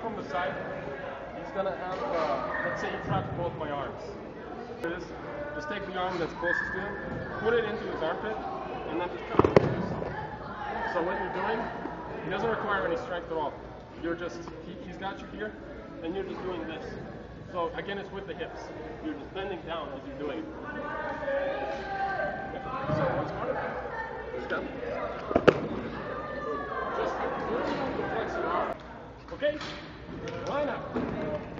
from the side. He's gonna have, uh, let's say he traps both my arms. Just take the arm that's closest to him, put it into his armpit, and then just of push. So what you're doing, he doesn't require any strength at all. You're just, he, he's got you here, and you're just doing this. So again, it's with the hips. You're just bending down as you're doing it. So your arm. Okay? Line up.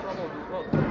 trouble.